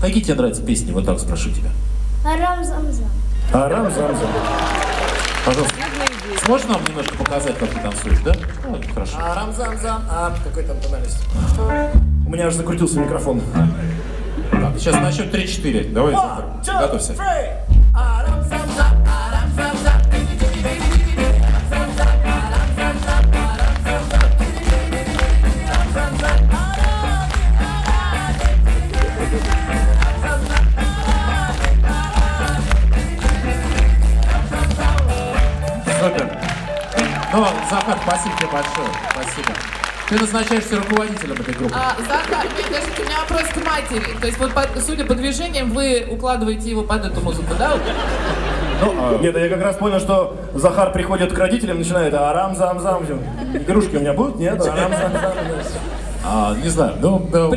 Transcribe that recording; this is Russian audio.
Какие тебе нравятся песни? Вот так спрошу тебя. Арам-зам-зам. Арам-зам-зам. Пожалуйста. Сможешь нам немножко показать, как ты танцуешь, да? Ну, хорошо. Арам-зам-зам. А, какой там тональность? У меня аж закрутился микрофон. Так, сейчас на счет 3-4. Давай, Захар, готовься. Супер. Ну, Захар, спасибо тебе большое. Спасибо. Ты назначаешься руководителем этой группы. А, Захар, подождите, у меня вопрос к матери. То есть вот, по- судя по движениям, вы укладываете его под эту музыку, да? Ну, а, Нет, я как раз понял, что Захар приходит к родителям, начинает арам-зам-зам. Игрушки у меня будут? Нет? Арам-зам-зам. а, не знаю, ну, да,